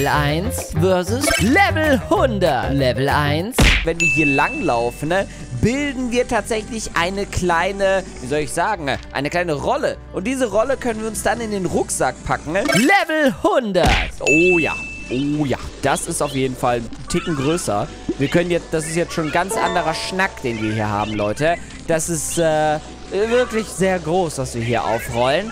Level 1 versus Level 100. Level 1. Wenn wir hier langlaufen, ne, bilden wir tatsächlich eine kleine, wie soll ich sagen, eine kleine Rolle. Und diese Rolle können wir uns dann in den Rucksack packen. Ne? Level 100. Oh ja. Oh ja, das ist auf jeden Fall ein Ticken größer. Wir können jetzt, das ist jetzt schon ein ganz anderer Schnack, den wir hier haben, Leute. Das ist, äh, wirklich sehr groß, was wir hier aufrollen.